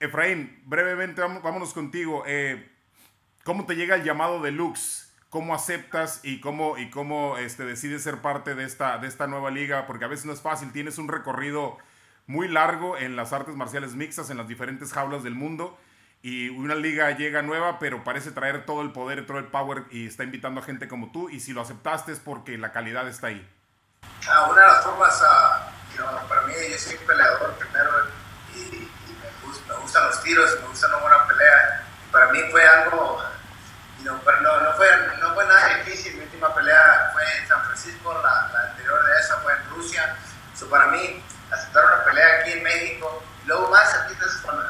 Efraín, brevemente vámonos contigo. Eh, ¿Cómo te llega el llamado de Lux? ¿Cómo aceptas y cómo, y cómo este, decides ser parte de esta, de esta nueva liga? Porque a veces no es fácil, tienes un recorrido muy largo en las artes marciales mixtas, en las diferentes jaulas del mundo. Y una liga llega nueva, pero parece traer todo el poder, todo el power y está invitando a gente como tú. Y si lo aceptaste es porque la calidad está ahí. Ah, una de las formas, uh, para mí, yo soy peleador primero los tiros, me gusta una buena pelea. Y para mí fue algo, no, no, fue, no fue nada difícil. Mi última pelea fue en San Francisco, la, anterior de esa fue en Rusia. So, para mí, aceptar una pelea aquí en México. Luego más con, uh,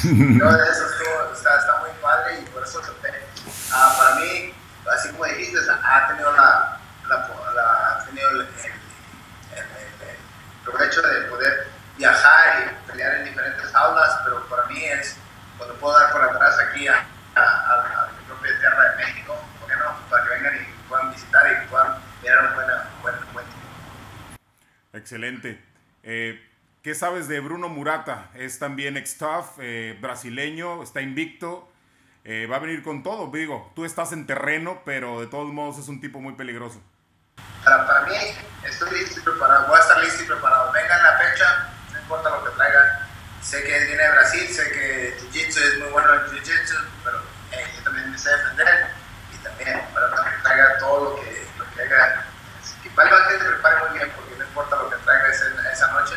¿no? Sabes de Bruno Murata? Es también ex-tough, eh, brasileño, está invicto, eh, va a venir con todo. Digo, tú estás en terreno, pero de todos modos es un tipo muy peligroso. Para, para mí, estoy listo y preparado, voy a estar listo y preparado. Venga en la fecha, no importa lo que traiga. Sé que viene de Brasil, sé que Jiu-Jitsu es muy bueno en Jiu-Jitsu, pero eh, yo también me sé defender y también para que traiga todo lo que, lo que haga. Que vale que se prepare muy bien, porque no importa lo que traiga esa, esa noche,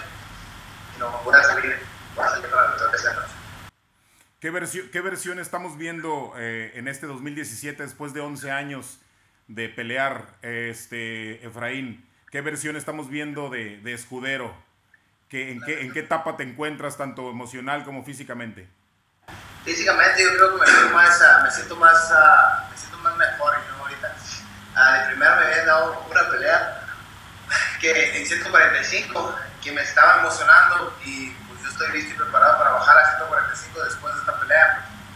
y no voy a salir, voy a salir con la victoria esa noche. ¿Qué versión, ¿Qué versión estamos viendo eh, en este 2017 después de 11 años de pelear, este, Efraín? ¿Qué versión estamos viendo de, de Escudero? ¿Qué, en, qué, ¿En qué etapa te encuentras, tanto emocional como físicamente? Físicamente yo creo que me siento más, uh, me siento más, uh, me siento más mejor ahorita. Uh, de primero me habían dado una pelea que en 145 que me estaba emocionando y pues yo estoy listo y preparado para bajar a 145 después de esta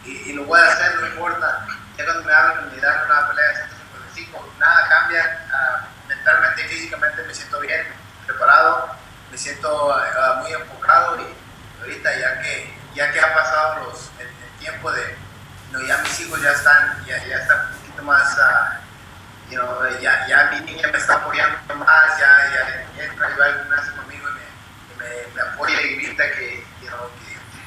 y, lo voy a hacer, no importa. Ya cuando me hablan me dan una pelea de 155, nada cambia, mentalmente y físicamente me siento bien, preparado me siento uh, muy enfocado y ahorita ya que, ya que ha pasado los, el, tiempo de, no, ya mis hijos ya están, ya, ya están un poquito más, uh, you know, ya, ya mi niña me está apoyando más, ya, ya entra y va al conmigo y me, me, apoya y grita que, que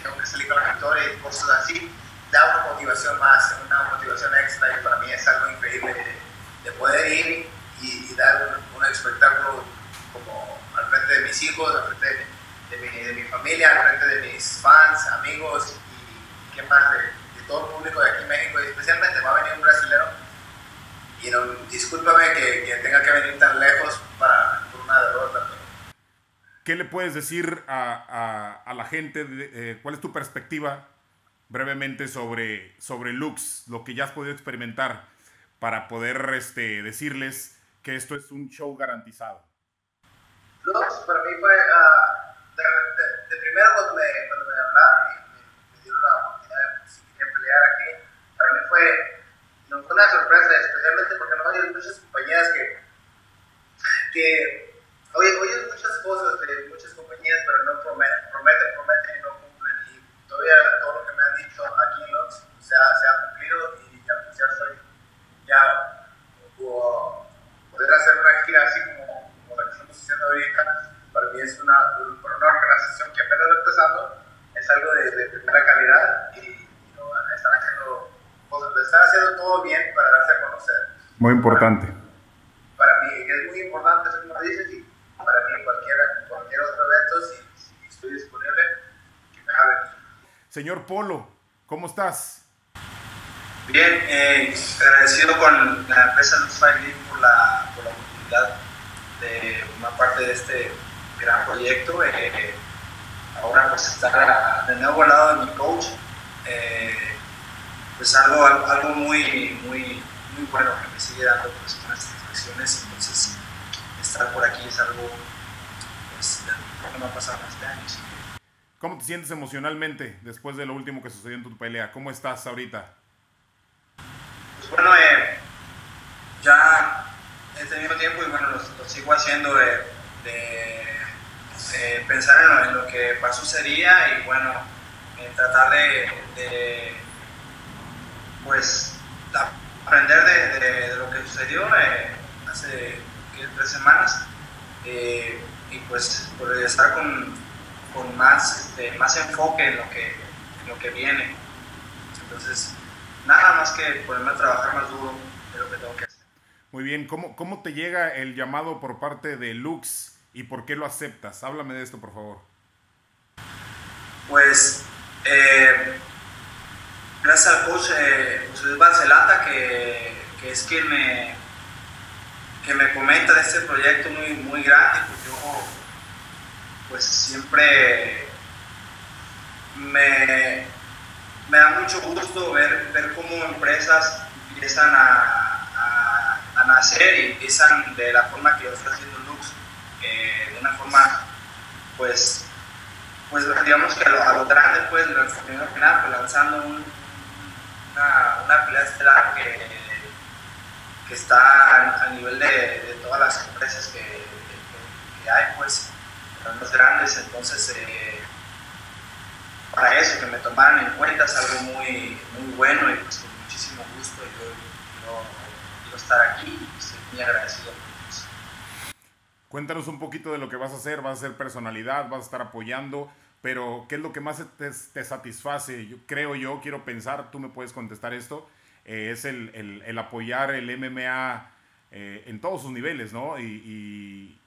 tengo que salir con la victoria y cosas así, da una motivación más, una motivación extra y para mí es algo increíble de, de poder ir y, y dar un, un espectáculo como al frente de mis hijos, al frente de, de, mi, de mi, familia, al frente de mis fans, amigos y, y qué más, de, de, todo el público de aquí en México y especialmente va a venir un brasilero y no, discúlpame que, que, tenga que venir tan lejos para por una derrota. ¿Qué le puedes decir a, a, a la gente? De, eh, ¿Cuál es tu perspectiva brevemente sobre, sobre Lux, lo que ya has podido experimentar para poder este, decirles que esto es un show garantizado? Lux para mí fue, uh, de, de, de, primero cuando me, cuando me hablaron y me, me, dieron la oportunidad de si quería pelear aquí, para mí fue, no fue una sorpresa, especialmente porque no hay muchas compañías que, que oye, oyes muchas cosas de muchas compañías, pero no prometen, prometen y no cumplen. Y todavía todo lo que me han dicho aquí en Lux se ha, se ha cumplido y ya, pues ya soy, ya, o, poder hacer una gira así como haciendo ahorita, para mí es una, por una organización que apenas está empezando, es algo de, de primera calidad y, y no, están, haciendo están haciendo todo bien para darse a conocer. Muy importante. Para, para mí es muy importante, eso como dices, y para mí cualquier, cualquier otro evento, si, si estoy disponible, que me hablen. Señor Polo, ¿cómo estás? Bien, eh, agradecido con la empresa Five por la, por la oportunidad de una parte de este gran proyecto. Eh, ahora pues estar de nuevo al lado de mi coach, eh, pues algo, algo muy, muy, muy bueno que me sigue dando pues, buenas satisfacciones. Entonces estar por aquí es algo pues, que me ha pasado en este año. ¿Cómo te sientes emocionalmente después de lo último que sucedió en tu pelea? ¿Cómo estás ahorita? Pues bueno, eh, ya he tenido tiempo y bueno, lo, sigo haciendo de, eh, pensar en lo, que pasó ese día y bueno, tratar de, pues aprender de, lo que sucedió eh, hace tres semanas y pues estar con con más, este, más enfoque en lo, que, lo que viene. Entonces, nada más que ponerme a trabajar más duro de lo que tengo que hacer. Muy bien, ¿cómo, cómo te llega el llamado por parte de Lux y por qué lo aceptas? Háblame de esto, por favor. Pues, eh, gracias al coach eh, José Barcelata, que, que, es quien me, que me comenta de este proyecto muy, muy grande, pues yo pues siempre me, da mucho gusto ver, ver cómo empresas empiezan a, nacer y empiezan de la forma que lo está haciendo Lux, eh, de una forma, pues, pues digamos que a lo, a grande, pues, primero que nada, pues, lanzando una, una estelar que, que está a, nivel de, todas las empresas que, que hay, pues, más grandes, entonces eh, para eso, que me tomaran en cuenta es algo muy, muy bueno y pues con muchísimo gusto yo, quiero estar aquí y estoy muy agradecido por eso. Cuéntanos un poquito de lo que vas a hacer, vas a hacer personalidad, vas a estar apoyando, pero ¿qué es lo que más te, satisface? Yo, creo yo, quiero pensar, tú me puedes contestar esto, eh, es el, el, apoyar el MMA eh, en todos sus niveles, ¿no? y,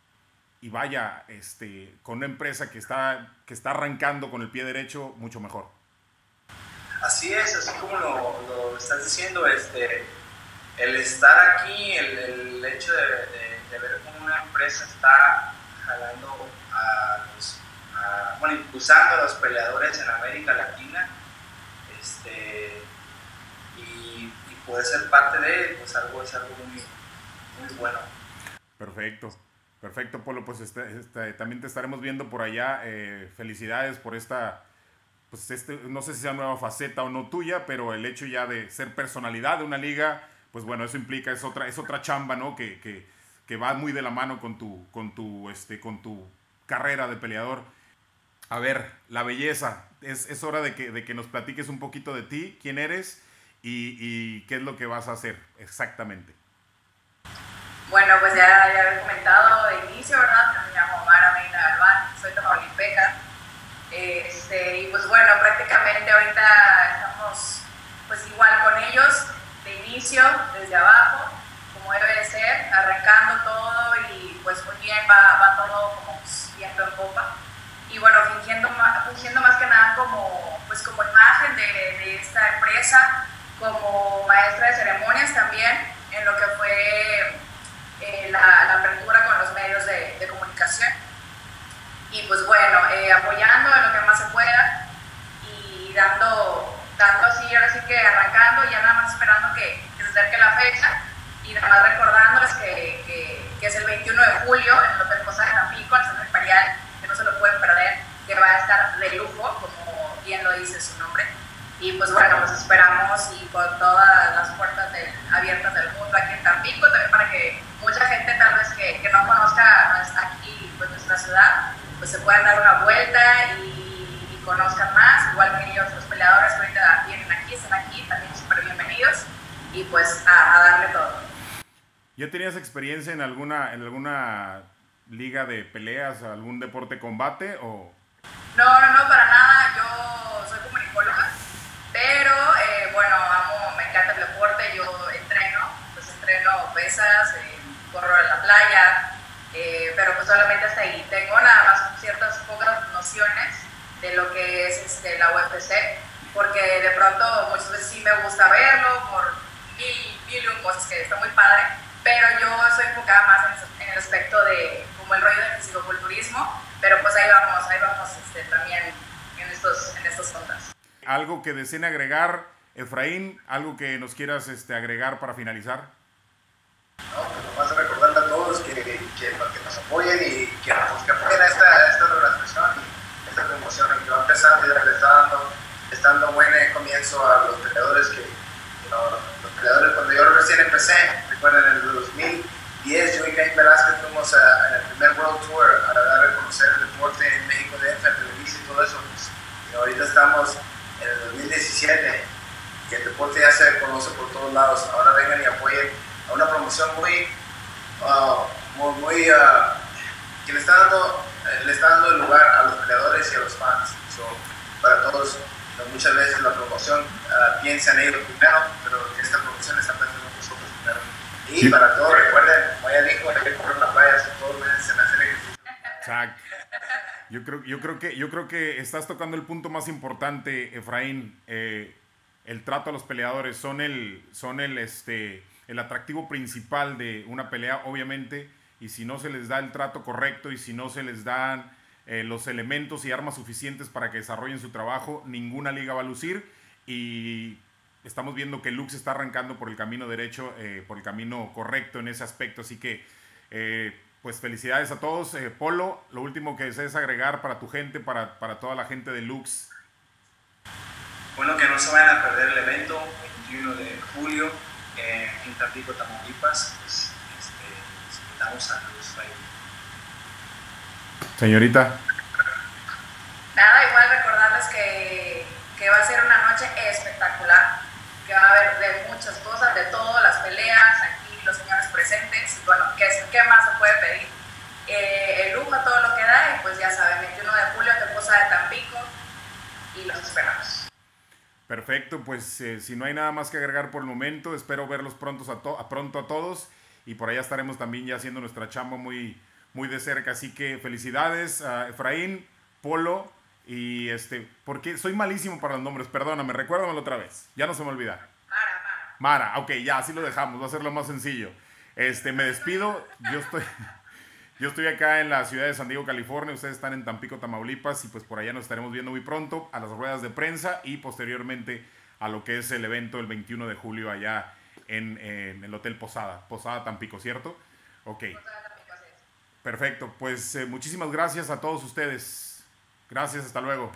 y vaya este, con una empresa que está, que está arrancando con el pie derecho mucho mejor. Así es, así como lo, estás diciendo, este, el estar aquí, el, el hecho de, ver cómo una empresa está jalando a los, bueno, impulsando a los peleadores en América Latina, este, y, poder ser parte de pues algo es algo muy, muy bueno. Perfecto. Perfecto, Polo, pues este, este, también te estaremos viendo por allá. Eh, felicidades por esta, pues este, no sé si sea nueva faceta o no tuya, pero el hecho ya de ser personalidad de una liga, pues bueno, eso implica, es otra, es otra chamba, ¿no? Que, que, que va muy de la mano con tu, con tu, este, con tu carrera de peleador. A ver, la belleza, es, es hora de que, de que nos platiques un poquito de ti, quién eres y, qué es lo que vas a hacer exactamente. Bueno, pues ya, ya he comentado de inicio, ¿verdad? Me llamo Mara Medina Galván, soy tamaulipeca. Este, y pues bueno, prácticamente ahorita estamos pues igual con ellos de inicio, desde abajo, como debe de ser, arrancando todo y pues muy bien, va, va todo como viento en popa. Y bueno, fingiendo fingiendo más que nada como, pues como imagen de, de esta empresa, como maestra de ceremonias también, en lo que fue eh, la, apertura con los medios de, comunicación. Y pues bueno, eh, apoyando en lo que más se pueda y dando, dando así, ahora sí que arrancando, ya nada más esperando que, se acerque la fecha y nada más recordándoles que, que, es el 21 de julio de en el Centro Imperial, que no se lo pueden perder, que va a estar de como bien lo dice su nombre. Y pues bueno, los esperamos y con todas las puertas abiertas del mundo aquí en Tampico, también para que mucha gente tal vez que, que no conozca aquí pues, nuestra ciudad, pues se puedan dar una vuelta y, conozcan más, igual que ellos, los peleadores que ahorita vienen aquí, están aquí, también súper bienvenidos y pues a, darle todo. ¿Ya tenías experiencia en alguna, en alguna liga de peleas, algún deporte combate o...? No, no, no, para nada, yo soy comunicóloga, pero eh, bueno, amo, me encanta el deporte, yo entreno, pues entreno pesas, eh, corro en la playa, eh, pero pues solamente hasta ahí. Tengo nada más ciertas pocas nociones de lo que es este, la UFC, porque de pronto muchas veces sí me gusta verlo por mil, mil cosas que está muy padre, pero yo soy enfocada más en, el aspecto de como el rollo del fisicoculturismo, pero pues ahí vamos, ahí vamos este, también en, estos, en estas ondas. ¿Algo que deseen agregar, Efraín? ¿Algo que nos quieras este, agregar para finalizar? No, pues nomás recordando a todos que, que, pues, nos apoyen y que, pues, apoyen a esta, esta transmisión y esta promoción. Yo empezando, ya le está dando, buen eh, comienzo a los peleadores que, los peleadores cuando yo recién empecé, recuerden en el 2000, World Tour a dar a conocer el deporte en México de en Televisa y todo eso. Y ahorita estamos en el 2017 y el deporte ya se conoce por todos lados. Ahora vengan y apoyen a una promoción muy, uh, muy, muy uh, que le está, dando, eh, le está dando el lugar a los peleadores y a los fans. So, para todos, muchas veces la promoción uh, piensa en ellos primero, pero esta promoción está pensando en nosotros primero. Y para todos, recuerden, como ya dijo, hay que correr la playa, todos merecen hacer ejercicio. Exacto. Yo creo, yo, creo que, yo creo que estás tocando el punto más importante, Efraín. Eh, el trato a los peleadores son el, son el, este, el atractivo principal de una pelea, obviamente. Y si no se les da el trato correcto y si no se les dan eh, los elementos y armas suficientes para que desarrollen su trabajo, ninguna liga va a lucir. Y estamos viendo que Lux está arrancando por el camino derecho, eh, por el camino correcto en ese aspecto. Así que, eh, pues felicidades a todos. Eh, Polo, lo último que desees agregar para tu gente, para, para toda la gente de Lux. Bueno, que no se vayan a perder el evento, 21 de julio, en Tampico, Tamaulipas. Pues, este, invitamos a Lux Señorita. Nada, igual recordarles que, que va a ser una noche espectacular que va a haber de muchas cosas, de todas las peleas, aquí los señores presentes, bueno, ¿qué, qué más se puede pedir? Eh, el lujo, todo lo que da, y pues ya saben, 21 de julio, cosa de Tampico, y los esperamos. Perfecto, pues eh, si no hay nada más que agregar por el momento, espero verlos pronto a, a pronto a todos y por allá estaremos también ya haciendo nuestra chamba muy, muy de cerca. Así que felicidades a Efraín, Polo, y este, porque soy malísimo para los nombres, perdóname, recuérdamelo otra vez, ya no se me olvida. Mara, Mara. Mara, ok, ya, así lo dejamos, va a ser lo más sencillo. Este, me despido, yo estoy, yo estoy acá en la ciudad de San Diego, California, ustedes están en Tampico, Tamaulipas, y pues por allá nos estaremos viendo muy pronto a las ruedas de prensa y posteriormente a lo que es el evento el 21 de julio allá en, en el Hotel Posada, Posada Tampico, ¿cierto? Ok. Perfecto, pues eh, muchísimas gracias a todos ustedes. Gracias, hasta luego.